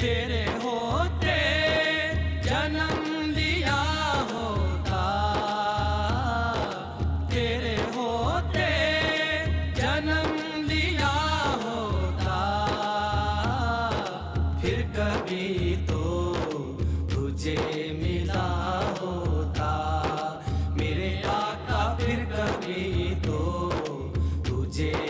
तेरे होते जन्म दिया होता। तेरे होते जन्म दिया होता। फिर कभी तो तुझे मिला होता। मेरे आका, फिर कभी तो तुझे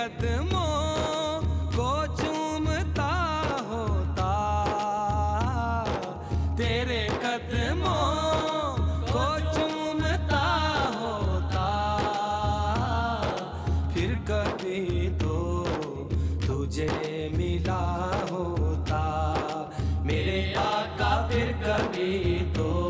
कदमों को चूमता होता। तेरे कदमों को चूमता होता। फिर कभी तो तुझे मिला होता। मेरे आका फिर कभी तो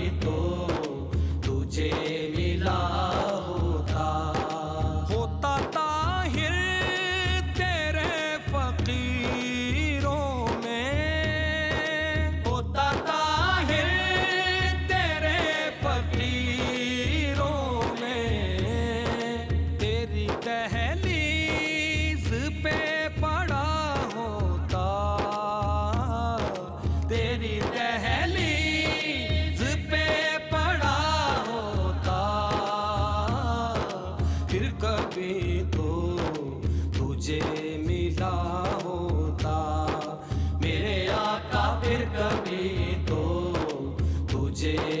मिला होता। मेरे आका फिर कभी तो तुझे